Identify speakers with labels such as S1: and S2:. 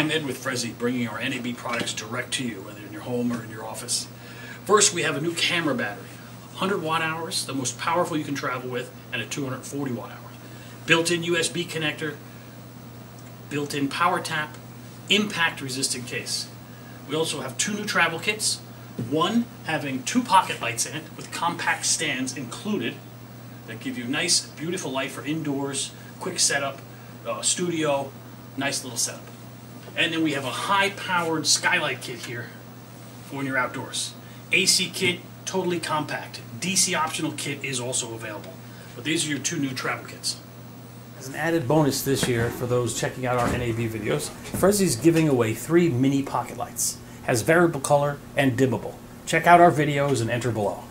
S1: I'm Ed with Frezzi, bringing our NAB products direct to you, whether in your home or in your office. First, we have a new camera battery, 100 watt hours, the most powerful you can travel with, and a 240 watt hour. Built-in USB connector, built-in power tap, impact-resistant case. We also have two new travel kits, one having two pocket lights in it with compact stands included that give you nice, beautiful light for indoors, quick setup, uh, studio, nice little setup. And then we have a high-powered skylight kit here for when you're outdoors. AC kit, totally compact. DC optional kit is also available. But these are your two new travel kits.
S2: As an added bonus this year for those checking out our NAB videos, Frezzi's giving away three mini pocket lights. Has variable color and dimmable. Check out our videos and enter below.